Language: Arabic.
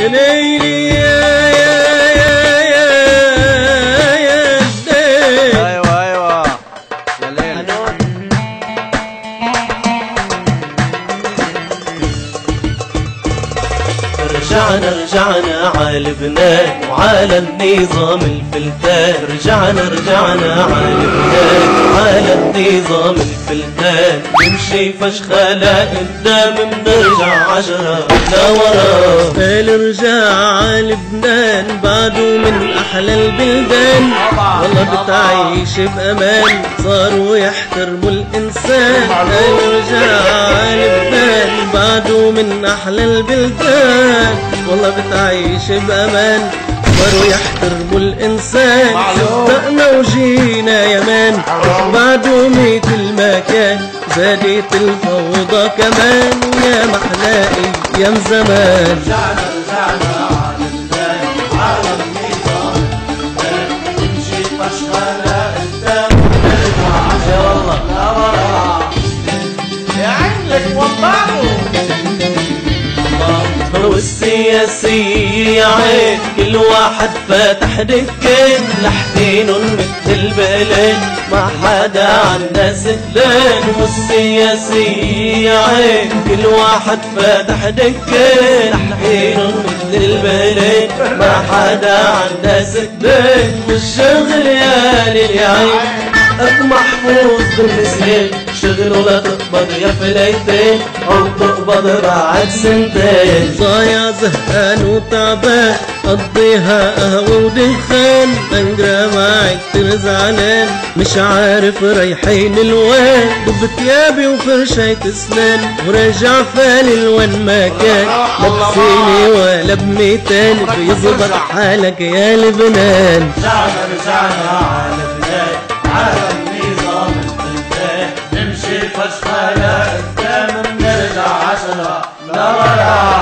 ليلي يا يا يا يا يا الليل أيوه يا ليل رجعنا رجعنا على لبنان وعلى النظام الفلتان رجعنا رجعنا على وعلى النظام الفلتان نمشي فشخة لقدام بنرجع عشرة. لورا نرجع على لبنان بعده من أحلى البلدان. والله بتعيش بأمان صاروا يحترموا الإنسان. على لبنان بعده من أحلى البلدان. والله بتعيش بأمان صاروا يحترموا الإنسان. وجينا يمان بعده ميت المكان زادت الفوضى كمان ويا محلى أيام زمان والسياسية عين كل واحد فاتح دكان لحدينن مثل البلد ما حدا عنا سهلان والسياسية عين كل واحد فاتح دكان لحدينن مثل البلد ما حدا عنا سهلان والشغل يا للعين أك محفوظ بالمسلم شغل ولا تقبض يا فليتين أو تقبض بعد سنتين ضايع زهقان وتعبان قضيها قهوة ودخان. أنجرى معي كتير زعلان مش عارف رايحين الوين دب ثيابي وفرشاية اسنان وراجع فالي الوين ما كان. لا بسيني ولا بميتان. بيظبط حالك يا لبنان. رجعنا رجعنا الفلتان